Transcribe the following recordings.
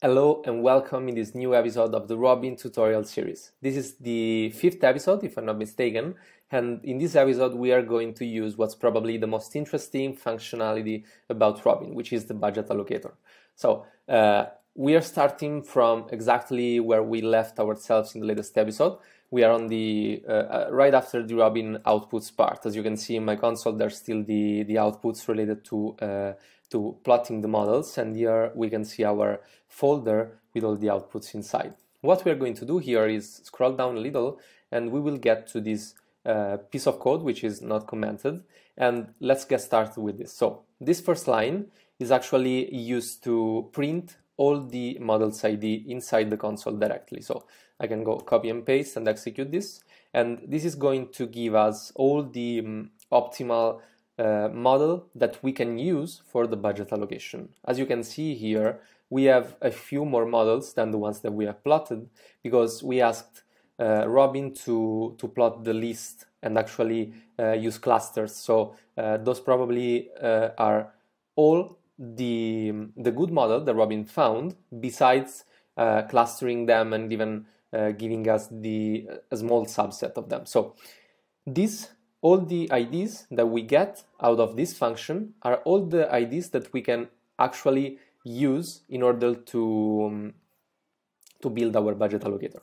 Hello and welcome in this new episode of the Robyn tutorial series. This is the fifth episode, if I'm not mistaken, and in this episode we are going to use what's probably the most interesting functionality about Robyn, which is the budget allocator. So uh, we are starting from exactly where we left ourselves in the latest episode. We are on the uh, uh right after the Robyn outputs part. As you can see in my console, there's still the the outputs related to uh, to plotting the models and here we can see our folder with all the outputs inside. What we are going to do here is scroll down a little and we will get to this uh, piece of code which is not commented and let's get started with this. So this first line is actually used to print all the models ID inside the console directly. So I can go copy and paste and execute this and this is going to give us all the um, optimal uh, model that we can use for the budget allocation. As you can see here, we have a few more models than the ones that we have plotted because we asked uh, Robyn to, to plot the list and actually uh, use clusters. So uh, those probably uh, are all the, the good model that Robyn found besides clustering them and even giving us the small subset of them. So this all the IDs that we get out of this function are all the IDs that we can actually use in order to, um, to build our budget allocator.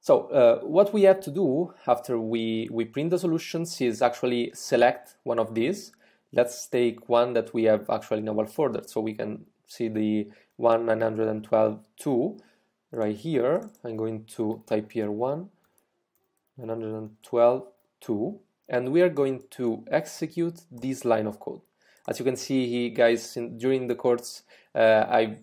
So uh, what we have to do after we, we print the solutions is actually select one of these. Let's take one that we have actually in our folder. So we can see the one 912.2 right here. I'm going to type here one 912 2 and we are going to execute this line of code. As you can see guys, in, during the course uh, I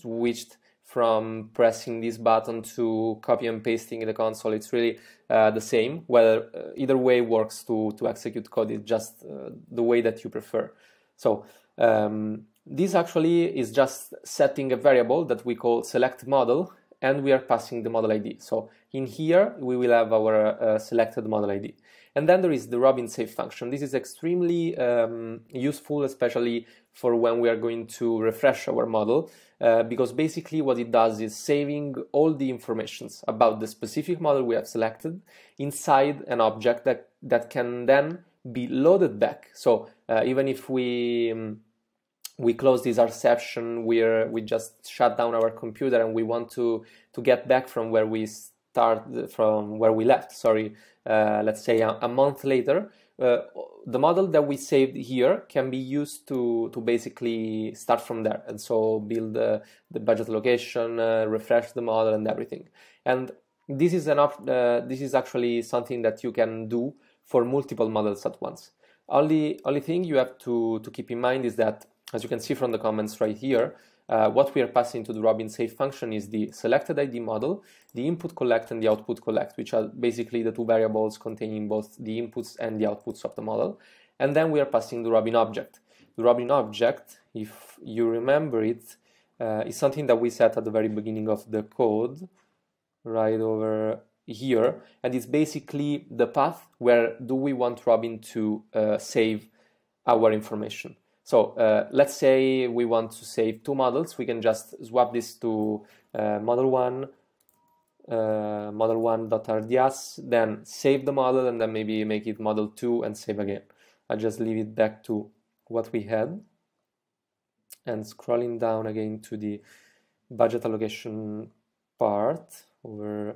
switched from pressing this button to copy and pasting in the console. It's really uh, the same, whether uh, either way works to, to execute code, it's just uh, the way that you prefer. So um, this actually is just setting a variable that we call select model and we are passing the model ID. So in here, we will have our uh, selected model ID. And then there is the Robyn save function. This is extremely um, useful, especially for when we are going to refresh our model, uh, because basically what it does is saving all the informations about the specific model we have selected inside an object that, that can then be loaded back. So uh, even if we um, we close this reception where we just shut down our computer and we want to to get back from where we start from where we left sorry uh, let's say a, a month later. Uh, the model that we saved here can be used to to basically start from there and so build uh, the budget allocation uh, refresh the model and everything. And this is enough uh, this is actually something that you can do for multiple models at once. Only only thing you have to to keep in mind is that as you can see from the comments right here, uh, what we are passing to the Robyn save function is the selected ID model, the input collect and the output collect, which are basically the two variables containing both the inputs and the outputs of the model. And then we are passing the Robyn object. The Robyn object, if you remember it, uh, is something that we set at the very beginning of the code, right over here. And it's basically the path where do we want Robyn to uh, save our information. So uh, let's say we want to save two models. We can just swap this to uh, model one, uh, model one.rds, then save the model and then maybe make it model two and save again. I just leave it back to what we had. And scrolling down again to the budget allocation part over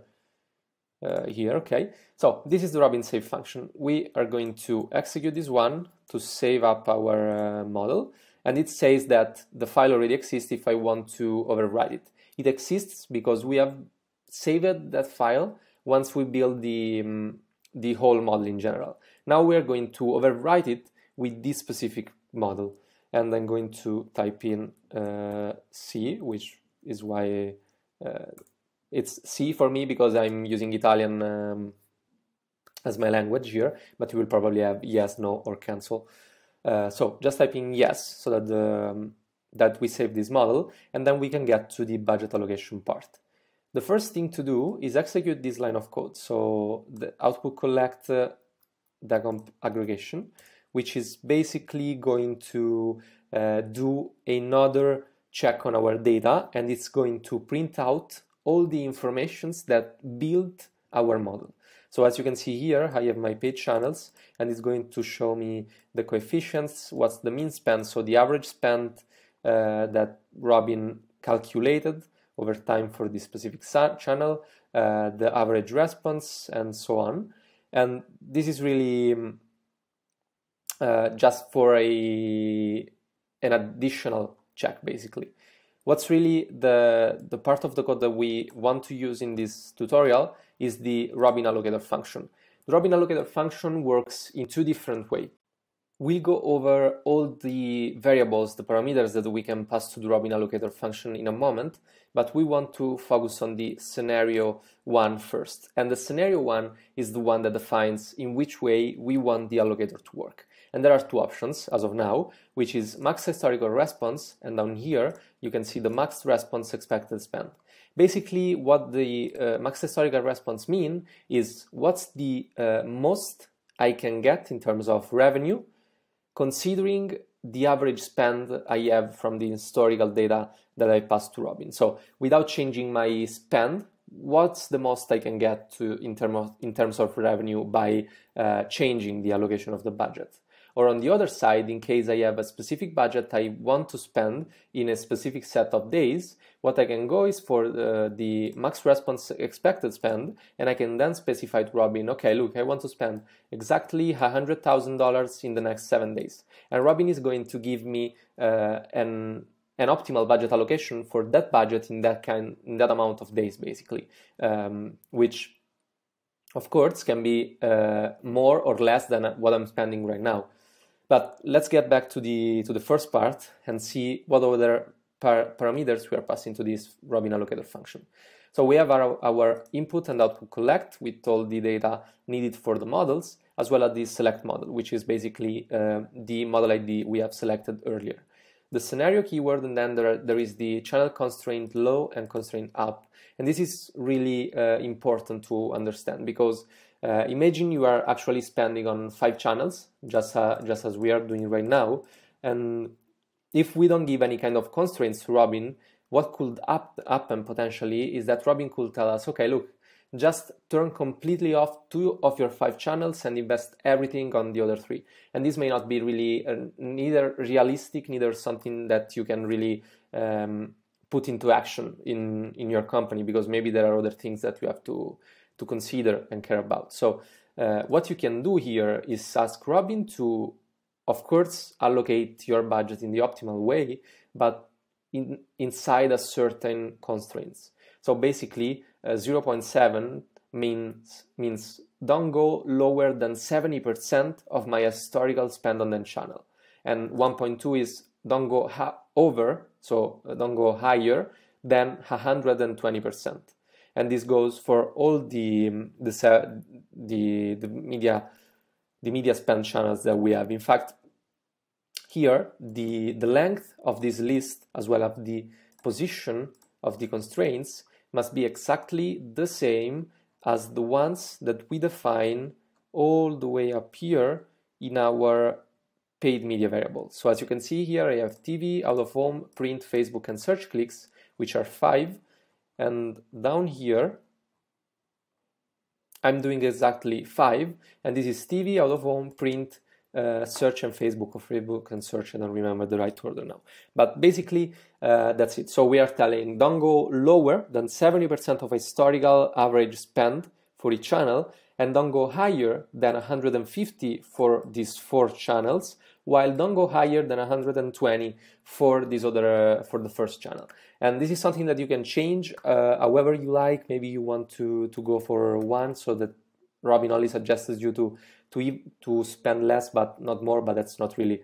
uh, here, okay. So this is the Robyn save function. We are going to execute this one to save up our uh, model. And it says that the file already exists if I want to overwrite it. It exists because we have saved that file once we build the, um, the whole model in general. Now we are going to overwrite it with this specific model. And I'm going to type in uh, C, which is why uh, it's C for me because I'm using Italian um, as my language here, but you will probably have yes, no, or cancel. Uh, so just typing yes so that the, um, that we save this model, and then we can get to the budget allocation part. The first thing to do is execute this line of code. So the output collect uh, decomp aggregation, which is basically going to uh, do another check on our data and it's going to print out all the informations that build our model. So as you can see here, I have my paid channels and it's going to show me the coefficients, what's the mean spend, so the average spend uh, that Robyn calculated over time for this specific channel, uh, the average response, and so on. And this is really um, uh, just for a an additional check, basically. What's really the, the part of the code that we want to use in this tutorial is the Robyn allocator function. The Robyn allocator function works in two different ways. We'll go over all the variables, the parameters that we can pass to the Robyn allocator function in a moment, but we want to focus on the scenario one first. And the scenario one is the one that defines in which way we want the allocator to work. And there are two options as of now, which is max historical response, and down here you can see the max response expected spend. Basically, what the uh, max historical response mean is what's the uh, most I can get in terms of revenue, considering the average spend I have from the historical data that I passed to Robyn. So without changing my spend, what's the most I can get to in, term of, in terms of revenue by uh, changing the allocation of the budget? Or on the other side, in case I have a specific budget I want to spend in a specific set of days, what I can go is for the, the max response expected spend, and I can then specify to Robyn, okay, look, I want to spend exactly $100,000 in the next seven days. And Robyn is going to give me uh, an an optimal budget allocation for that budget in that kind in that amount of days basically um, which of course can be uh, more or less than what i'm spending right now but let's get back to the, to the first part and see what other par parameters we are passing to this Robyn allocator function. So we have our, our input and output collect with all the data needed for the models, as well as the select model, which is basically uh, the model ID we have selected earlier. The scenario keyword, and then there, there is the channel constraint low and constraint up. And this is really uh, important to understand because uh, imagine you are actually spending on five channels, just, uh, just as we are doing right now. And if we don't give any kind of constraints to Robyn, what could happen potentially is that Robyn could tell us, okay, look, just turn completely off two of your five channels and invest everything on the other three. And this may not be really uh, neither realistic, neither something that you can really um, put into action in, in your company because maybe there are other things that you have to, to consider and care about. So uh, what you can do here is ask Robyn to, of course, allocate your budget in the optimal way, but in, inside a certain constraints. So basically, uh, 0.7 means means don't go lower than 70% of my historical spend on the channel, and 1.2 is don't go over, so uh, don't go higher than 120% and this goes for all the um, the the, the media the media spend channels that we have. In fact, here the the length of this list as well as the position of the constraints must be exactly the same as the ones that we define all the way up here in our paid media variable. So as you can see here, I have TV, out of home, print, Facebook, and search clicks, which are five, and down here I'm doing exactly five. And this is TV, out of home, print, uh, search and Facebook or Facebook and search. And I remember the right order now. But basically uh, that's it. So we are telling don't go lower than 70% of historical average spend for each channel. And don't go higher than 150 for these four channels while don't go higher than 120 for this other uh, for the first channel. And this is something that you can change uh, however you like. Maybe you want to to go for one so that robyn only suggests you to to to spend less but not more but that's not really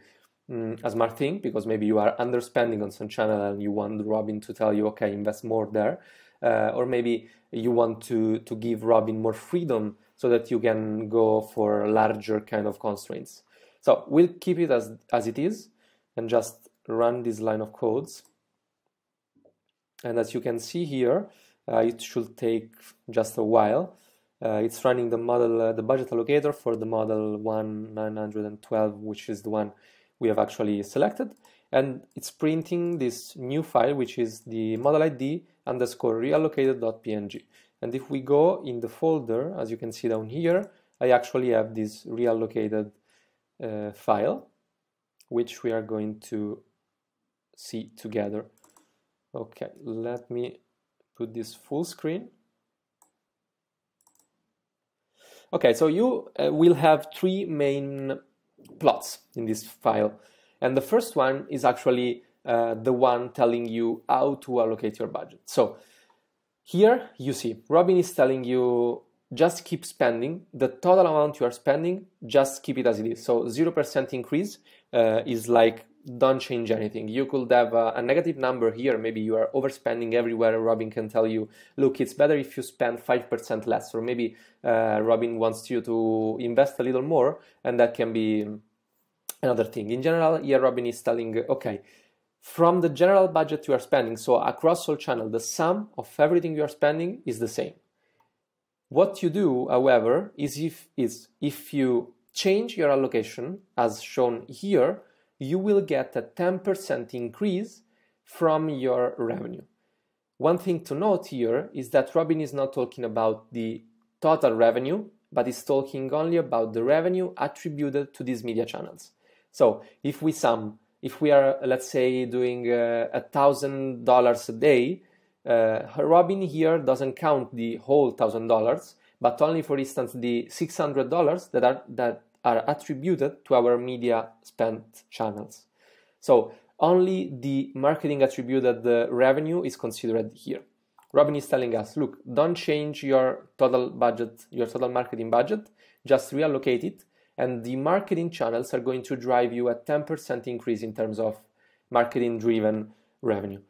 mm, a smart thing because maybe you are underspending on some channel and you want robyn to tell you okay invest more there. Uh, or maybe you want to to give robyn more freedom so that you can go for larger kind of constraints so we'll keep it as as it is and just run this line of codes. And as you can see here uh, it should take just a while. Uh, it's running the model uh, the budget allocator for the model 1912 which is the one we have actually selected. And it's printing this new file, which is the model ID underscore reallocated.png. And if we go in the folder, as you can see down here, I actually have this reallocated uh, file, which we are going to see together. Okay, let me put this full screen. Okay, so you uh, will have three main plots in this file. And the first one is actually uh, the one telling you how to allocate your budget. So here you see Robyn is telling you just keep spending the total amount you are spending, just keep it as it is. So 0% increase uh, is like don't change anything. You could have a, a, negative number here. Maybe you are overspending everywhere. Robyn can tell you, look, it's better if you spend 5% less. Or maybe uh, Robyn wants you to invest a little more, and that can be another thing. In general, here Robyn is telling, okay, from the general budget you are spending, so across all channels, the sum of everything you are spending is the same. What you do, however, is if, is if you change your allocation, as shown here, you will get a 10% increase from your revenue. One thing to note here is that Robyn is not talking about the total revenue, but is talking only about the revenue attributed to these media channels. So if we sum, if we are, let's say, doing uh, a thousand dollars a day, uh, Robyn here doesn't count the whole thousand dollars, but only, for instance, the six hundred dollars that are that are attributed to our media spent channels. So only the marketing attributed the revenue is considered here. Robyn is telling us, look, don't change your total budget, your total marketing budget, just reallocate it and the marketing channels are going to drive you a 10% increase in terms of marketing driven revenue.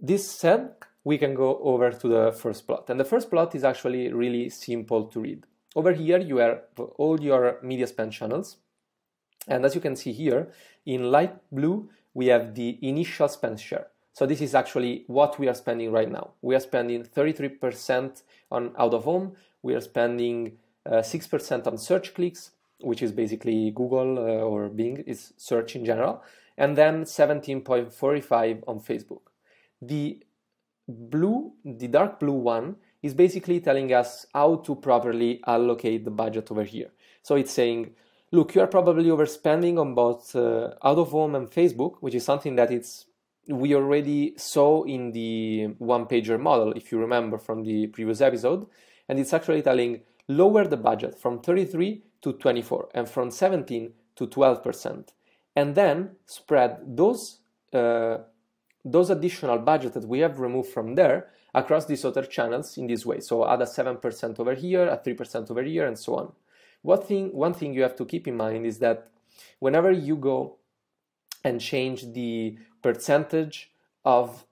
This said, we can go over to the first plot. And the first plot is actually really simple to read. Over here, you have all your media spend channels. And as you can see here, in light blue, we have the initial spend share. So this is actually what we are spending right now. We are spending 33% on out of home. We are spending 6% uh, on search clicks, which is basically Google uh, or Bing is search in general, and then 17.45 on Facebook. The blue, the dark blue one, is basically telling us how to properly allocate the budget over here. So it's saying, look, you are probably overspending on both uh, out of home and Facebook, which is something that it's we already saw in the one pager model, if you remember from the previous episode. And it's actually telling, lower the budget from 33 to 24 and from 17 to 12%. And then spread those, uh, those additional budget that we have removed from there across these other channels in this way. So add a 7% over here, a 3% over here, and so on. One thing, one thing you have to keep in mind is that whenever you go and change the percentage of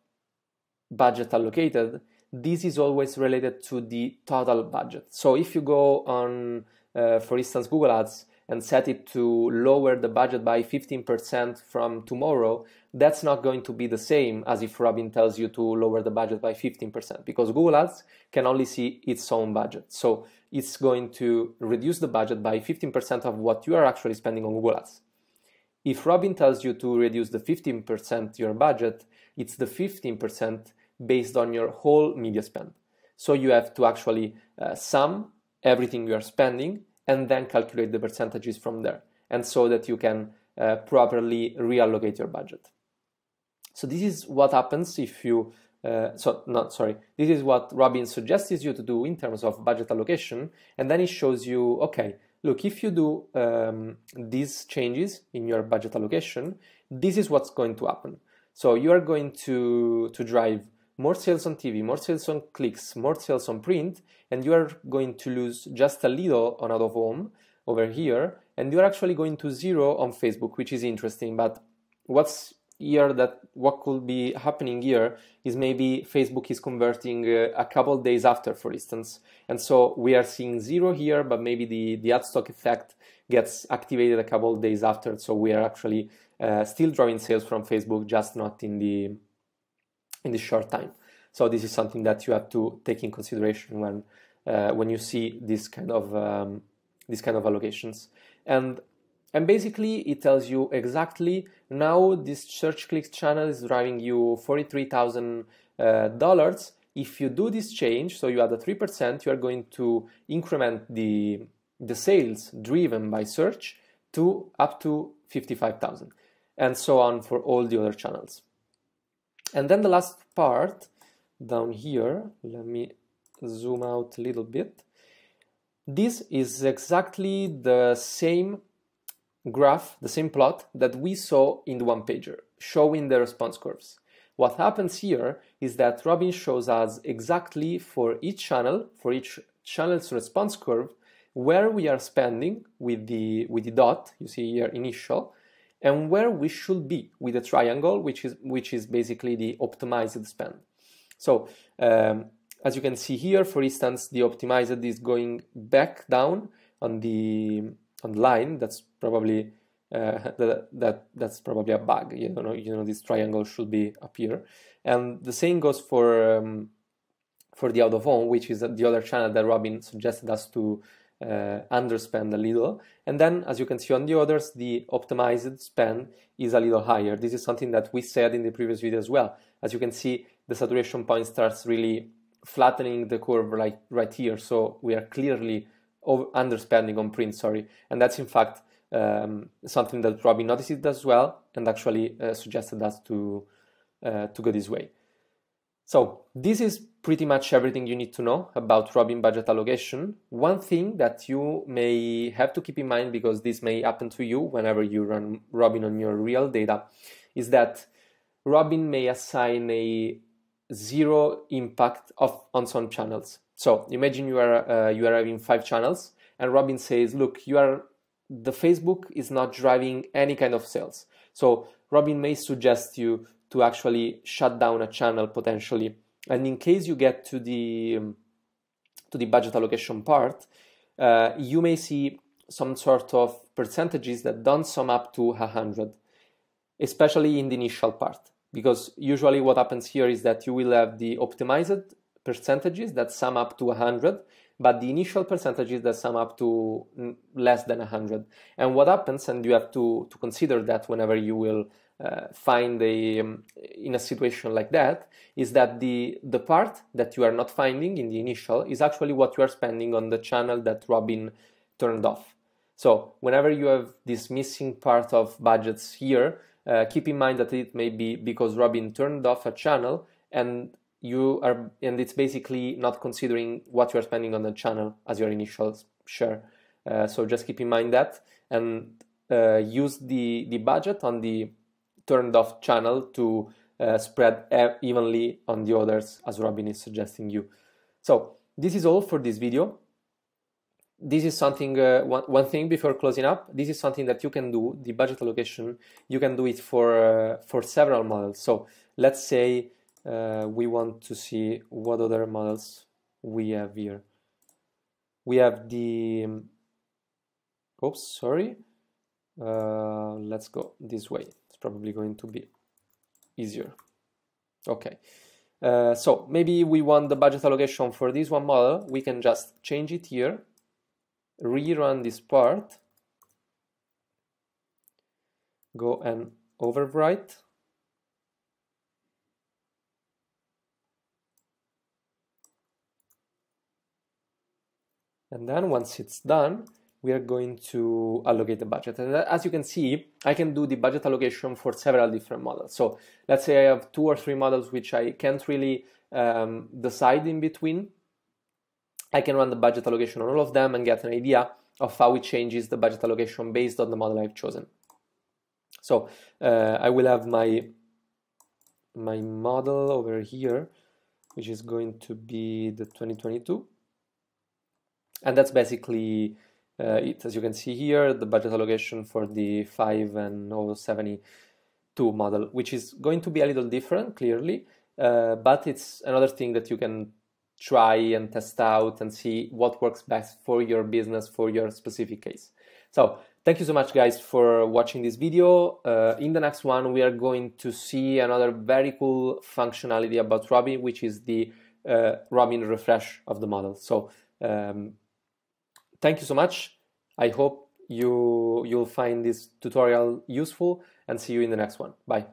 budget allocated, this is always related to the total budget. So if you go on, uh, for instance, Google Ads and set it to lower the budget by 15% from tomorrow, that's not going to be the same as if Robyn tells you to lower the budget by 15% because Google Ads can only see its own budget. So it's going to reduce the budget by 15% of what you are actually spending on Google Ads. If Robyn tells you to reduce the 15% your budget, it's the 15% based on your whole media spend. So you have to actually uh, sum everything you are spending and then calculate the percentages from there, and so that you can uh, properly reallocate your budget. So this is what happens if you. Uh, so not sorry. This is what Robyn suggests you to do in terms of budget allocation, and then it shows you okay. Look, if you do um, these changes in your budget allocation, this is what's going to happen. So you are going to to drive more sales on TV, more sales on clicks, more sales on print, and you are going to lose just a little on out of home over here, and you're actually going to zero on Facebook, which is interesting. But what's here that what could be happening here is maybe Facebook is converting uh, a couple days after, for instance, and so we are seeing zero here, but maybe the the adstock effect gets activated a couple days after, so we are actually uh, still drawing sales from Facebook, just not in the in this short time. So this is something that you have to take in consideration when uh, when you see this kind of um, these kind of allocations. And And basically, it tells you exactly now this search clicks channel is driving you $43,000. Uh, if you do this change, so you add a 3%, you are going to increment the, the sales driven by search to up to 55,000 and so on for all the other channels. And then the last part down here, let me zoom out a little bit. This is exactly the same graph, the same plot that we saw in the one pager, showing the response curves. What happens here is that Robyn shows us exactly for each channel, for each channel's response curve, where we are spending with the, with the dot, you see here initial, and where we should be with the triangle, which is, which is basically the optimized spend. So um, as you can see here, for instance, the optimized is going back down on the on line. That's probably uh, that, that that's probably a bug. You know, you know, this triangle should be up here. And the same goes for um, for the out of home, which is the other channel that Robyn suggested us to uh, underspend a little. And then, as you can see on the others, the optimized spend is a little higher. This is something that we said in the previous video as well. As you can see, the saturation point starts really flattening the curve right, right here. So we are clearly over, underspending on print, sorry. And that's in fact um, something that Robyn noticed as well and actually uh, suggested us to, uh, to go this way. So this is pretty much everything you need to know about Robyn budget allocation. One thing that you may have to keep in mind because this may happen to you whenever you run Robyn on your real data is that Robyn may assign a zero impact of on some channels. So imagine you are uh, you are having five channels, and Robyn says, "Look, you are the Facebook is not driving any kind of sales." So Robin may suggest you to actually shut down a channel potentially, and in case you get to the um, to the budget allocation part, uh, you may see some sort of percentages that don't sum up to 100, especially in the initial part. Because usually what happens here is that you will have the optimized percentages that sum up to 100 but the initial percentages that sum up to less than 100 and what happens and you have to, to consider that whenever you will uh, find a um, in a situation like that is that the the part that you are not finding in the initial is actually what you are spending on the channel that Robyn turned off so whenever you have this missing part of budgets here uh, keep in mind that it may be because Robyn turned off a channel and you are and it's basically not considering what you are spending on the channel as your initial share. Uh, so just keep in mind that and uh, use the the budget on the turned off channel to uh, spread evenly on the others as Robyn is suggesting you. So this is all for this video. This is something uh, one, one thing before closing up. This is something that you can do the budget allocation you can do it for uh, for several models. So let's say uh, we want to see what other models we have here. We have the um, oops sorry. Uh, let's go this way it's probably going to be easier. Okay. Uh, so maybe we want the budget allocation for this one model. We can just change it here. Rerun this part, go and overwrite, and then once it's done, we are going to allocate the budget. And as you can see, I can do the budget allocation for several different models. So let's say I have two or three models which I can't really um, decide in between. I can run the budget allocation on all of them and get an idea of how it changes the budget allocation based on the model I've chosen. So uh, I will have my my model over here, which is going to be the 2022. And that's basically uh, it. As you can see here, the budget allocation for the 5 and 072 model, which is going to be a little different, clearly, uh, but it's another thing that you can try and test out and see what works best for your business for your specific case so thank you so much guys for watching this video uh, in the next one we are going to see another very cool functionality about robyn which is the uh, robyn refresh of the model so um, thank you so much i hope you you'll find this tutorial useful and see you in the next one. Bye.